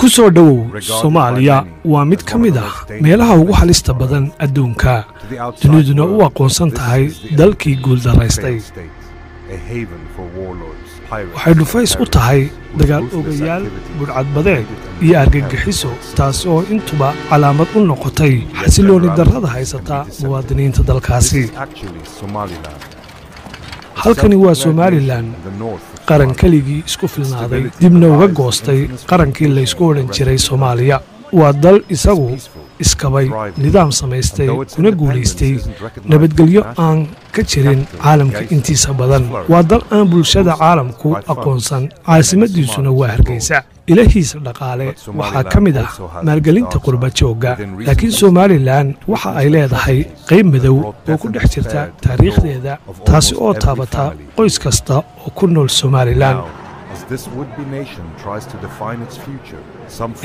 ku soo dhowow soomaaliya waa mid ka mid ah meelaha ugu halista badan adduunka. Duniduna u aqoonsan tahay dalkii guuldaraystay waxay dhufays u tahay dagaal ogayaal budhcadbadeed iyo argagixiso taasi oo intuba calaamad u noqotay xasilooni darrada haysata muwaadiniinta dalkaasi halkani waa somalilan qaran keligii isku filnaaday dibna uga goostay qarankii laysku odhan jiray soomaaliya. Waa dal isagu iskabay nidaam samaystay kuna guulaystay nabadgelyo aan ka jirin caalamka intiisa badan. Waa dal aan bulshada caalamku aqoonsan caasimadiisuna waa hargeysa ilahiisa dhaqaale waxaa ka mid ah maalgelinta qurba joogga. laakiin somalilan waxa ay leedahay qayb madow oo ku dhex jirta taariikhdeeda taasi oo taabata qoys kasta oo ku nool somalilan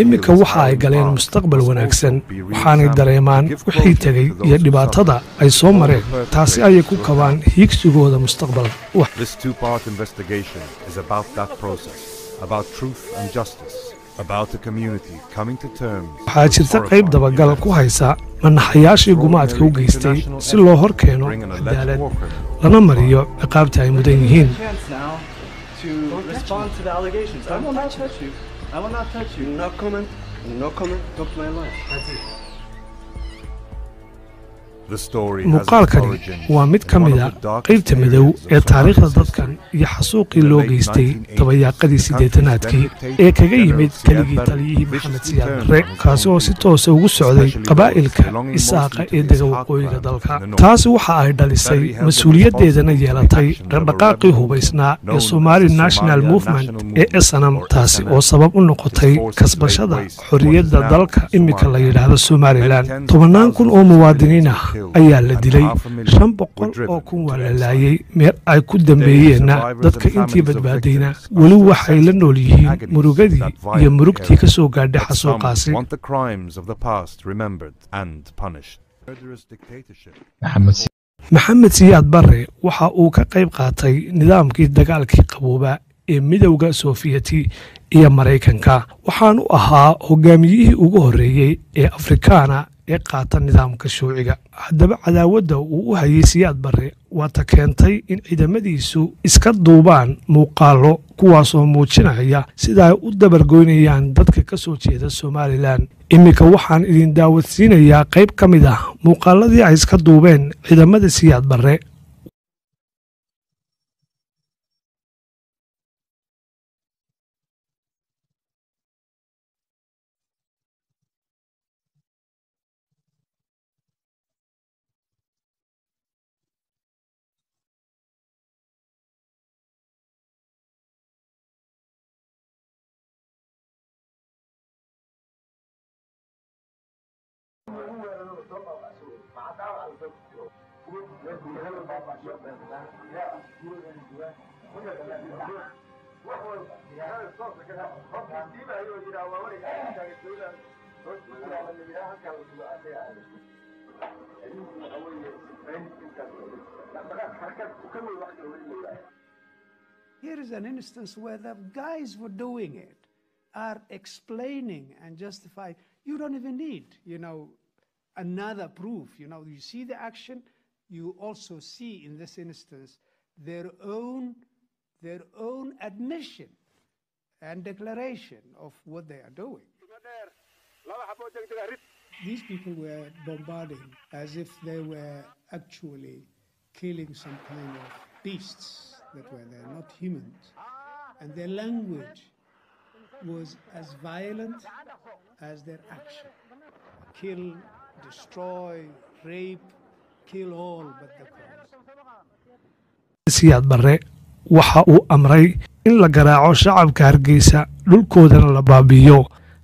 iminka waxa ay galeen mustaqbal wanaagsan. waxaanay dareemaan wixii tegey iyo dhibaatada ay soo mareen. taasi ayay ku kabaan hiigsigooda mustaqbal waxaa jirta qayb dabagal ku haysa manaxayaashii gumaadka u geystay si loo hor keeno cadaalad lana mariyo ciqaabta ay mudan yihiin muuqaalkani waa mid ka mida qaybta midow ee taariikhda dadkan iyo xasuuqii loo geystay dabayaaqadii siddeetanaadkii ee kaga yimid keligii taliyihii maxamed siyaad barre kaasi oo si toosa ugu socday qabaa'ilka isaaqa ee dega waqooyiga dalka. taasi waxa ay dhalisay mas'uuliyaddeedana yeelatay dhaqdhaqaaqii hubaysnaa ee somali national movement ee esanam taasi oo sabab u noqotay kasbashada xorriyadda dalka iminka la yidhaahdo somalilan tobannaan kun oo muwaadiniin ah ayaa la dilay shan boqol oo kun waa la laayey meel ay ku dambeeyeenna dadka intii badbaadayna. weli waxay la nool yihiin murugadii iyo murugtii ka soo gaadhay xasuuqaasi maxamed siyaad barre waxa uu ka qayb qaatay nidaamkii dagaalkii qabooba ee midowda soofiyeti iyo maraykanka waxaanu ahaa hogaamiyihii ugu horreeyey ee afrikaana ee qaata nidaamka shuuciga. Haddaba cadaawadda uu u hayay siyaad barre waata keentay in ciidamadiisu iska duubaan muuqaallo kuwaasoo muujinaya sida ay u dabargoynayaan dadka ka soo jeeda somalilan iminka waxaan idin daawadsiinayaa qayb ka mid ah muuqaaladii ay iska duubeen ciidamada siyaad barre Here is an instance where the guys were doing it, are explaining and justifying. You don't even need, you know, another proof. You know, you see the action, you also see in this instance their own their own admission and declaration of what they are doing. These people were bombarding as if they were actually killing some kind of beasts that were there, not humans. And their language was as violent as their action kill, siyaad barre waxa uu amray in la garaaco shacabka hargeysa dhulkoodana la baabi'iyo.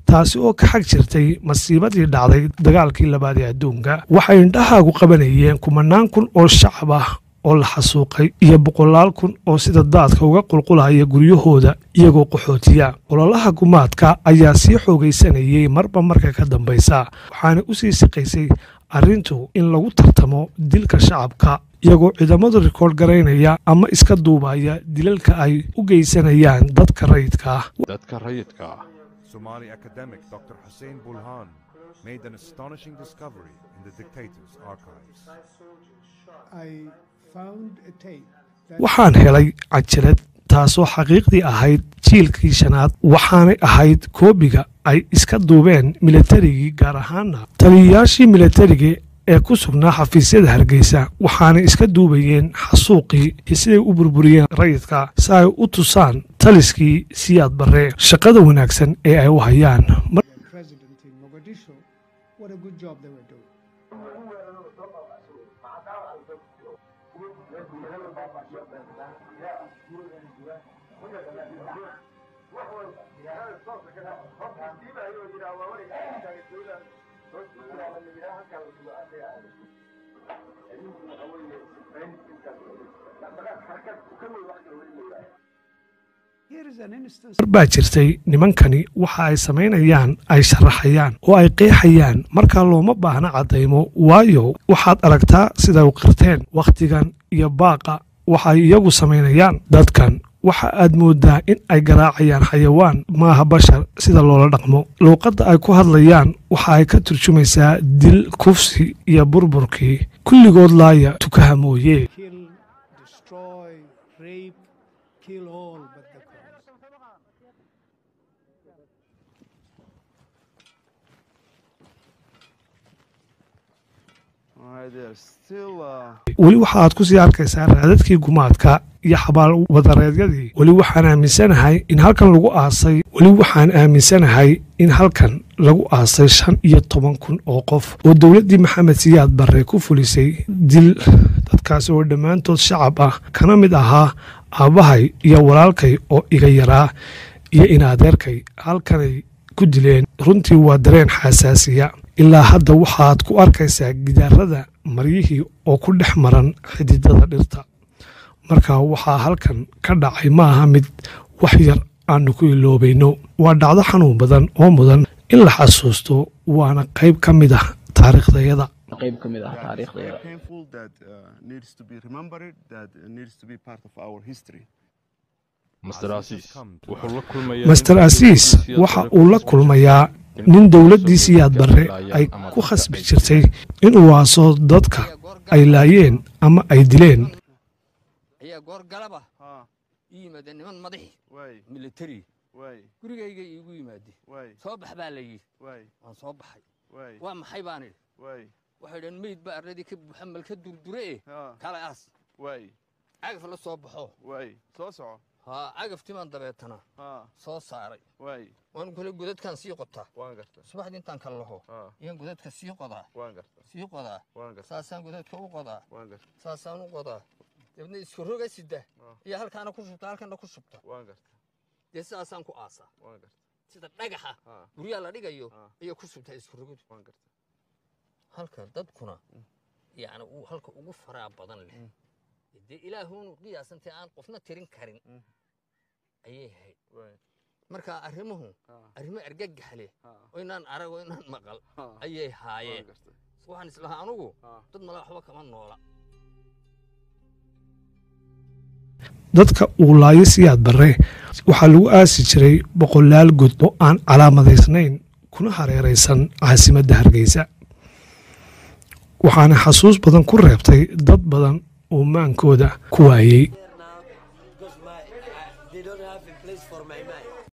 Taasi oo ka xag jirtay masiibadii dhacday dagaalkii labaad ee adduunka. Waxay indhahaagu qabanayeen kumanaan kun oo shacab ah oo la xasuuqay iyo boqolaal kun oo sida daadka uga qulqulaya guryahooda iyagoo qaxootiya ololaha gumaadka ayaa sii xoogaysanayey marba marka ka dambaysa waxaana u sii siqaysay arrintu in lagu tartamo dilka shacabka iyagoo ciidamadu rikoord garaynaya ama iska duubaya dilalka ay u geysanayaan dadka rayidka ah dadka rayidka ah Somali academic Dr. Hussein Bulhan made an astonishing discovery in the dictator's archives. I waxaan helay cajalad taasoo xaqiiqdii ahayd jiilkii shanaad. Waxaanay ahayd koobiga ay iska duubeen milatarigii gaar ahaana taliyayaashii milatariga ee ku sugnaa xafiisyada hargeysa. Waxaanay iska duubayeen xasuuqii iyo siday u burburiyeen rayidka si ay u tusaan taliskii siyaad barre shaqada wanaagsan ee ay u hayaan وهو يعني الصوت كده طبعا دي بقى يقول لي هو ولي كان يقول اللي baa jirtay nimankani waxa ay samaynayaan ay sharaxayaan oo ay qeexayaan. Markaa looma baahna caddaymo waayo waxaad aragtaa siday u qirteen wakhtigan iyo baaqa waxay iyagu samaynayaan. Dadkan waxa aad moodaa in ay garaacayaan xayawaan maaha bashar sida loola dhaqmo. Luuqadda ay ku hadlayaan waxa ay ka turjumaysaa dil kufsi iyo burburkii. Kulligood laaya tukaha mooye weli waxa aad ku sii arkaysaa raadadkii gumaadka iyo xabaal wadareedyadii. Weli waxaan aaminsanahay in halkan lagu aasay. Weli waxaan aaminsanahay in halkan lagu aasay shan iyo toban kun oo qof oo dowladdii maxamed siyaad barre ku fulisay dil dadkaasi oo dhammaantood shacab ah. Kana mid ahaa aabbahay iyo walaalkay oo iga yaraa iyo in adeerkay halkanay ku dileen. Runtii waa dareen xasaasiya ilaa hadda waxaad ku arkaysaa gidaarada maryihii oo ku dhex maran xididada dhirta. Marka waxaa halkan ka dhacay ma aha mid wax yar aanu ku iloobayno waa dhacdo xanuun badan oo mudan. In la xasuusto waana qayb ka mid ah taariikhdayada. Qayb ka mid ah uh, master asiis waxa uu la kulmayaa nin dowladdiisii soo yaad barre gaarsiiyaan ay ku khasbi ay jirtay inuu waaso dadka ay laayeen ama ay dileen. Ayaa goor galaba Ha, ii yimaadeen niman madaxi way, militari way, gurigayga iigu yimaadeen way, soo bax baa la yidhi. Way, waan soo baxay. Way, waa maxay baan idhi way, waxay dhaheen meyd baa arradii ka buuxa malka durdure ha, kale aas. Way, cagaf la soo baxo haa cagaftimaan dabeetana Ha, soo saaray. Waan kale godadkaan sii qotaa. Subaxdii intaan ka laho. Ha, iyaan godadka sii qodaa. Sii qodaa. Saasaan godadka u qodaa. Saasaan u qodaa. Dabeedna isku roga sida iyo halkaana ku shubta halkana ku shubta. Dee sidaasaan ku aasaa sida dhagaxa. Ha, guryaha la dhigayo ayaa ku shubtaa isku rogadu waan garta. halka dadkuna yacni uu halka ugu faraa badan leh dee ilaahuunu qiyaasantay aan qofna tirin karin ayay ahayd marka arrimuhu arrimo argagax leh ha, oo inaan arag oo inaan maqal ayay haayeen waxaan islahaa anugu dad mala waxba kama noola dadka uu laayo siyaad barre waxaa lagu aasi jiray boqolaal god oo aan calaamadaysnayn kuna hareeraysan caasimadda hargeysa waxaana xasuus badan ku reebtay dad badan oo maankooda ku waayey